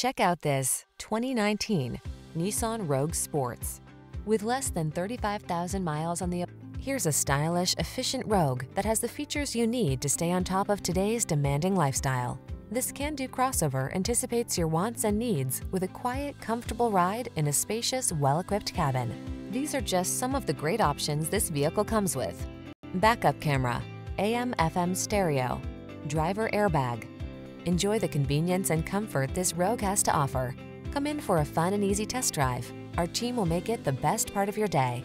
Check out this 2019 Nissan Rogue Sports. With less than 35,000 miles on the Here's a stylish, efficient Rogue that has the features you need to stay on top of today's demanding lifestyle. This can-do crossover anticipates your wants and needs with a quiet, comfortable ride in a spacious, well-equipped cabin. These are just some of the great options this vehicle comes with. Backup camera, AM FM stereo, driver airbag. Enjoy the convenience and comfort this Rogue has to offer. Come in for a fun and easy test drive. Our team will make it the best part of your day.